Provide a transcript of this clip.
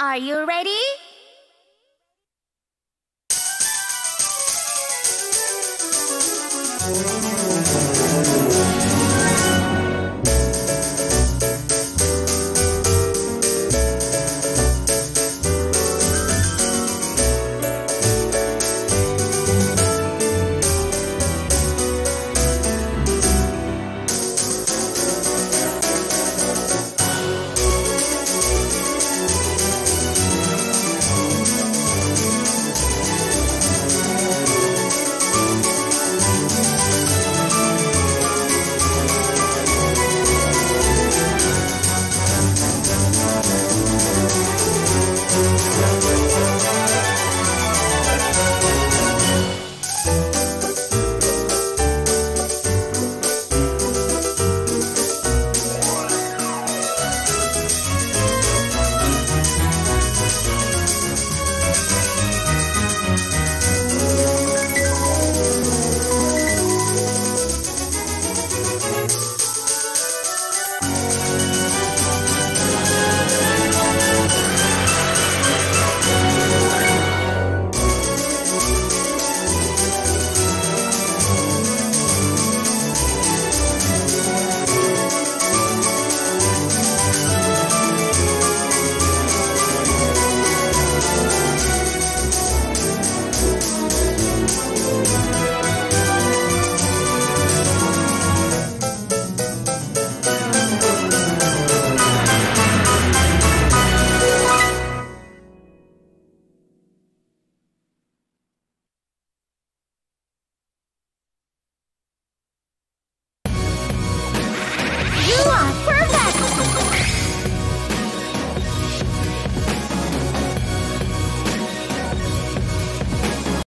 Are you ready?